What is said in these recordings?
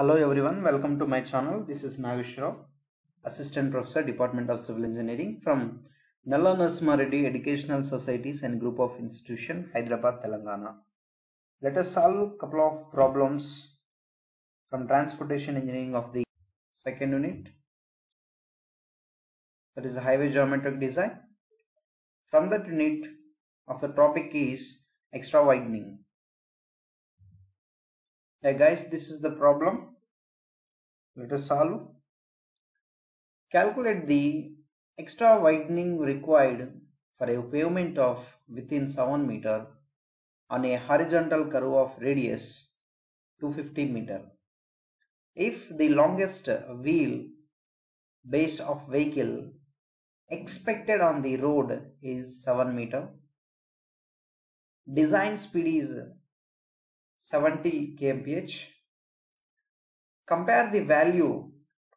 Hello everyone, welcome to my channel. This is Nageshwar, Assistant Professor, Department of Civil Engineering from Nalla Narsimareddy Educational Societies and Group of Institution, Hyderabad, Telangana. Let us solve a couple of problems from Transportation Engineering of the second unit. That is Highway Geometric Design. From that unit of the topic is extra widening. Hey guys, this is the problem. Let us solve. Calculate the extra widening required for a pavement of within 7 meter on a horizontal curve of radius 250 meter. If the longest wheel base of vehicle expected on the road is 7 meter, design speed is 70 kmph. Compare the value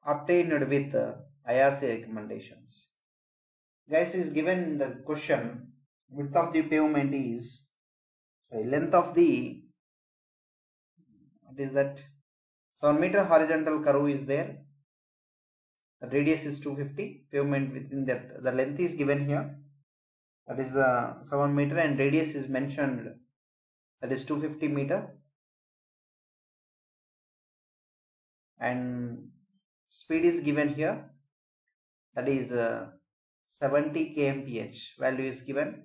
obtained with uh, IRC recommendations. Guys is given the question width of the pavement is sorry, length of the what is that 7 meter horizontal curve is there the radius is 250 pavement within that the length is given here that is the 7 meter and radius is mentioned that is 250 meter. And speed is given here. That is uh, 70 kmph. Value is given.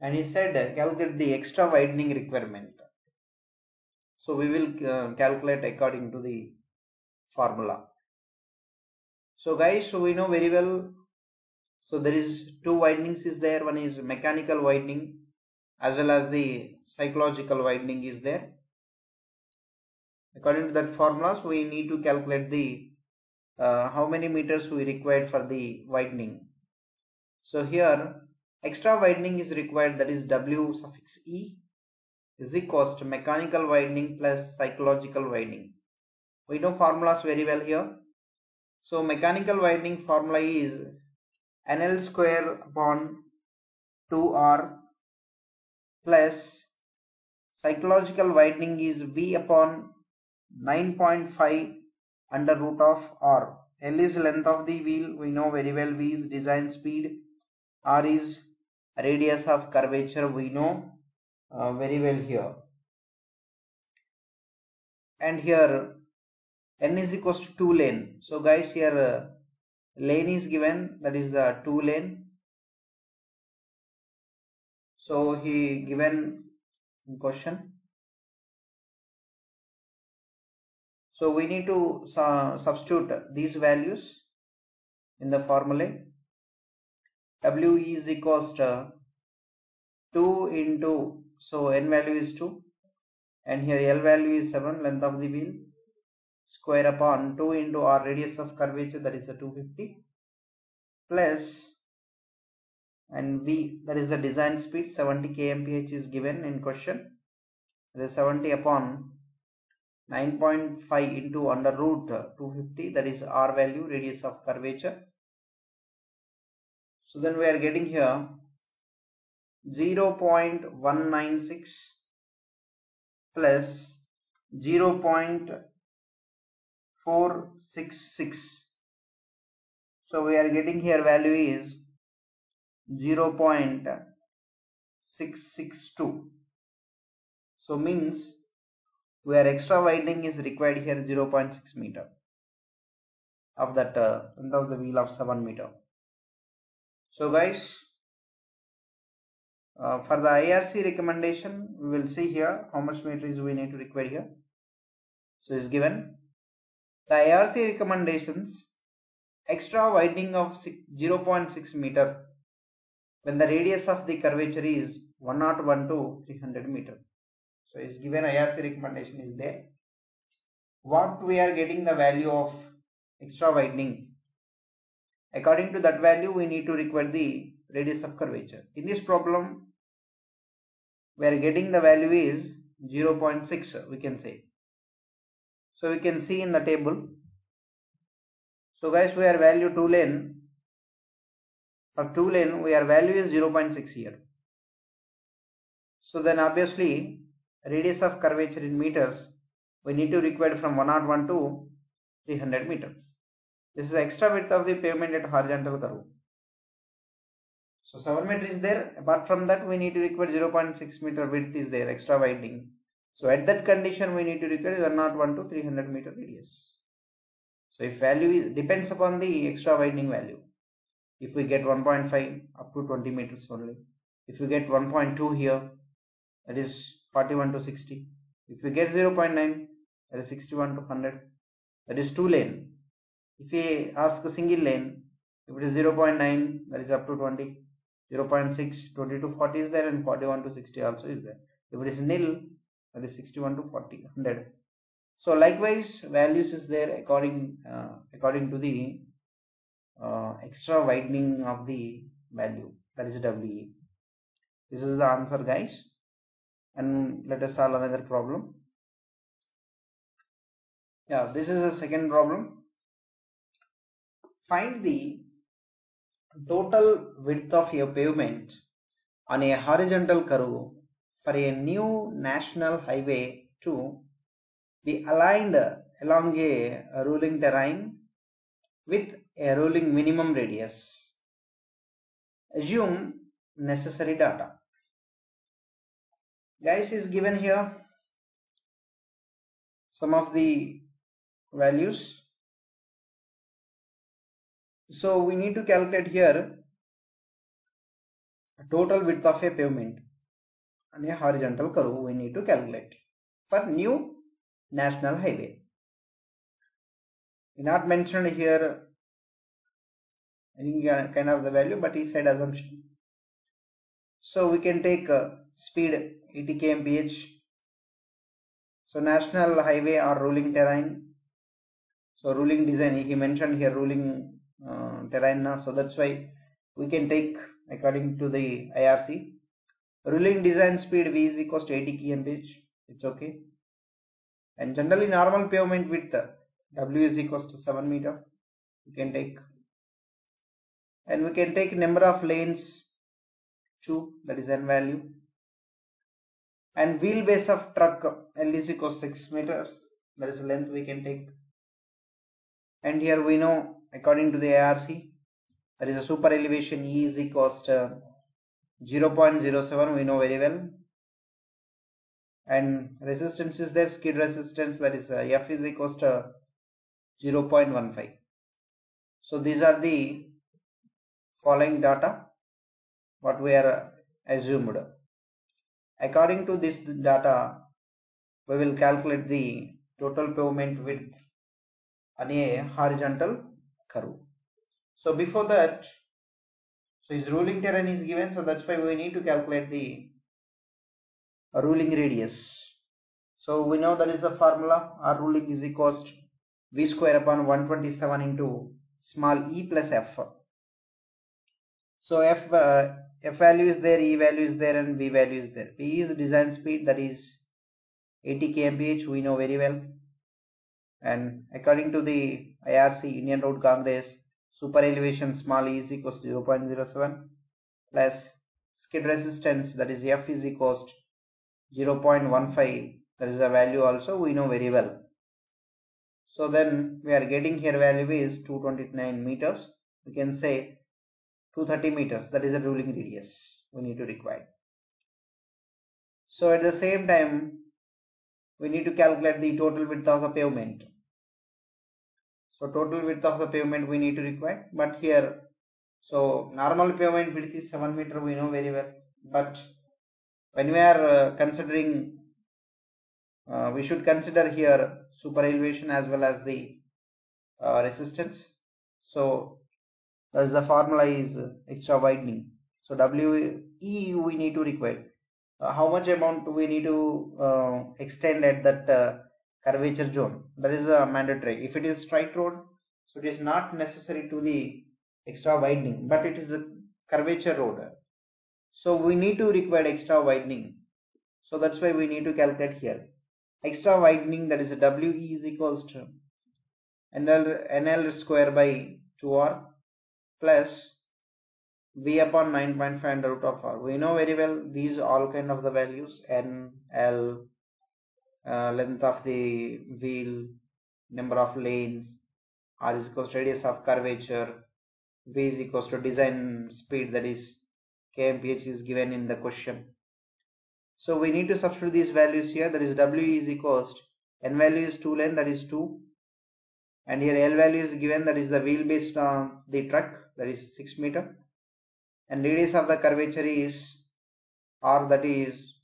And he said uh, calculate the extra widening requirement. So we will uh, calculate according to the formula. So guys so we know very well. So there is two widenings is there. One is mechanical widening as well as the psychological widening is there. According to that formulas we need to calculate the uh, how many meters we required for the widening. So here extra widening is required that is w suffix e is equals to mechanical widening plus psychological widening. We know formulas very well here. So mechanical widening formula is nl square upon 2r plus psychological widening is v upon 9.5 under root of r. L is length of the wheel. We know very well V is design speed. R is radius of curvature. We know uh, very well here. And here N is equals to 2 lane. So guys here uh, lane is given that is the 2 lane. So he given question. So we need to substitute these values in the formula. W is equals to 2 into, so N value is 2 and here L value is 7 length of the wheel. Square upon 2 into R radius of curvature that is the 250 plus and V that is the design speed 70 kmph is given in question. That is 70 upon 9.5 into under root 250 that is r value radius of curvature so then we are getting here 0.196 plus 0.466 so we are getting here value is 0.662 so means where extra widening is required here 0.6 meter of that uh, end of the wheel of 7 meter. So guys uh, for the IRC recommendation we will see here how much meters we need to require here. So is given. The IRC recommendations extra widening of 0.6 meter when the radius of the curvature is 101 to 300 meter so is given IRC recommendation is there. What we are getting the value of extra widening. According to that value, we need to require the radius of curvature. In this problem, we are getting the value is 0.6 we can say. So we can see in the table. So guys, we are value 2 lane. For 2 lane, we are value is 0.6 here. So then obviously radius of curvature in meters we need to require from 101 to 300 meters. this is extra width of the pavement at horizontal curve. So 7 meter is there. Apart from that we need to require 0.6 meter width is there extra widening so at that condition we need to require 101 to 300 meter radius. So if value is depends upon the extra widening value if we get 1.5 up to 20 meters only. If we get 1.2 here that is 41 to 60 if we get 0.9 that is 61 to 100 that is two lane. If we ask a single lane if it is 0.9 that is up to 20 0.6 20 to 40 is there and 41 to 60 also is there. If it is nil that is 61 to 40 100 so likewise values is there according uh, according to the uh, extra widening of the value that is we this is the answer guys. And let us solve another problem. Yeah this is the second problem. Find the total width of a pavement on a horizontal curve for a new national highway to be aligned along a rolling terrain with a ruling minimum radius. Assume necessary data. Guys is given here some of the values. So we need to calculate here a total width of a pavement. A horizontal curve we need to calculate for new national highway. Not mentioned here any kind of the value but he said assumption. So we can take uh, speed 80 kmph so national highway or rolling terrain. So rolling design he mentioned here rolling uh, terrain now so that's why we can take according to the irc rolling design speed v is equals to 80 kmph it's okay. And generally normal pavement width w is equals to 7 meter. We can take and we can take number of lanes 2 that is n value. And wheelbase of truck L is equals 6 meters. That is length we can take. And here we know according to the IRC there is a super elevation E is equals to 0.07 we know very well. And resistance is there skid resistance that is uh, F is equals to 0.15 so these are the following data what we are uh, assumed. According to this data we will calculate the total pavement width on a horizontal curve. So before that so his ruling terrain is given so that's why we need to calculate the uh, ruling radius. So we know that is the formula r ruling is equals to v square upon 127 into small e plus f so f uh, f value is there e value is there and v value is there. V is design speed that is 80 kmph we know very well. And according to the irc indian road congress super elevation small e is equals to 0.07 plus skid resistance that is f is equals to 0.15 that is a value also we know very well. So then we are getting here value is 229 meters. We can say 230 meters that is a ruling radius we need to require. So at the same time we need to calculate the total width of the pavement. So total width of the pavement we need to require but here so normal pavement width is 7 meter we know very well but when we are uh, considering uh, we should consider here super elevation as well as the uh, resistance. So that is the formula is extra widening. So we we need to require. Uh, how much amount we need to uh, extend at that uh, curvature zone? That is a mandatory. If it is straight road so it is not necessary to the extra widening but it is a curvature road. So we need to require extra widening. So that's why we need to calculate here. Extra widening that is we is equals to nl nl square by 2r plus v upon 9.5 under root of r. We know very well these all kind of the values n, l, uh, length of the wheel, number of lanes, r is equals to radius of curvature, v is equals to design speed that is kmph is given in the question. So we need to substitute these values here that is w is equals to n value is 2 length that is 2 and here L value is given that is the wheel based on the truck that is 6 meter. And radius of the curvature is R that is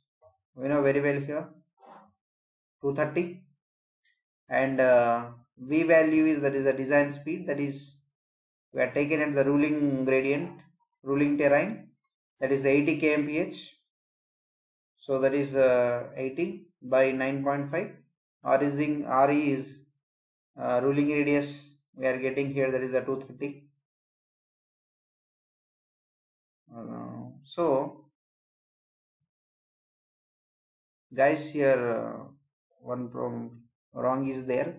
we know very well here 230 and uh, V value is that is the design speed that is we are taken at the ruling gradient ruling terrain that is 80 kmph. So that is uh, 80 by 9.5 R is in RE is uh, ruling radius we are getting here that is a 230 uh, so guys here uh, one wrong is there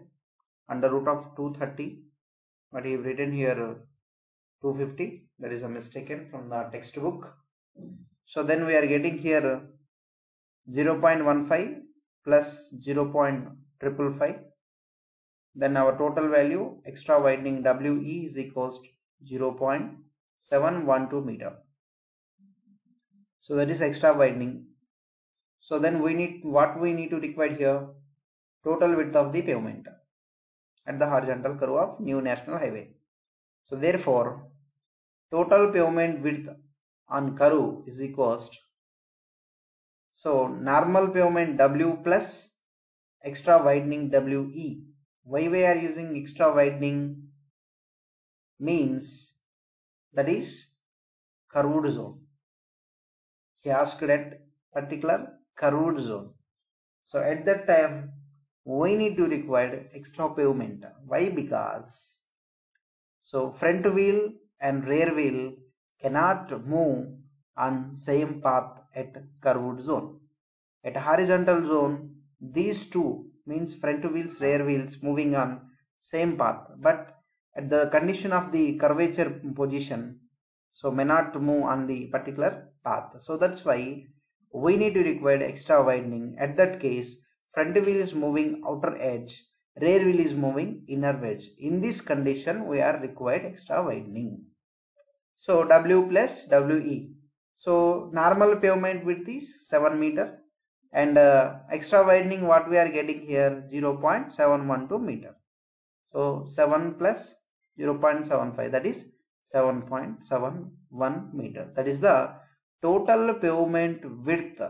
under root of 230 but he have written here 250 that is a mistaken from the textbook. So then we are getting here 0.15 plus 0.555 then our total value extra widening WE is equals to 0.712 meter. So that is extra widening. So then we need what we need to require here total width of the pavement at the horizontal curve of new national highway. So therefore total pavement width on curve is equals to so normal pavement W plus extra widening WE why we are using extra widening means that is curved zone. He asked that particular curved zone. So at that time we need to require extra pavement? Why? Because so front wheel and rear wheel cannot move on same path at curved zone. At horizontal zone these two means front wheels rear wheels moving on same path. But at the condition of the curvature position so may not move on the particular path. So that's why we need to require extra widening. At that case front wheel is moving outer edge rear wheel is moving inner edge in this condition we are required extra widening. So w plus we so normal pavement width is 7 meter and uh, extra widening what we are getting here 0.712 meter. So 7 plus 0.75 that is 7.71 meter. That is the total pavement width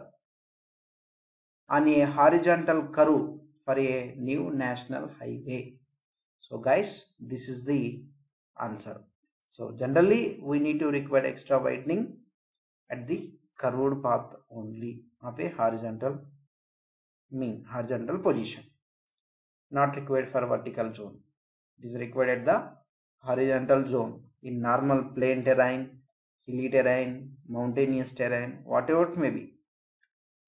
on a horizontal curve for a new national highway. So guys this is the answer. So generally we need to require extra widening at the curved path only of a horizontal mean horizontal position. Not required for vertical zone. It is required at the horizontal zone in normal plain terrain hilly terrain mountainous terrain whatever it may be.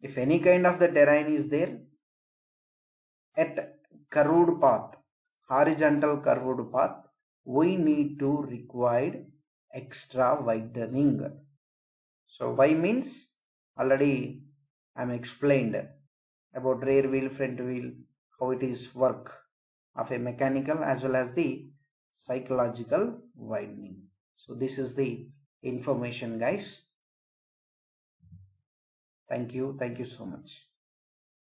If any kind of the terrain is there at curved path horizontal curved path we need to require extra widening so why means already I'm explained about rear wheel, front wheel, how it is work of a mechanical as well as the psychological widening. So this is the information guys. Thank you. Thank you so much.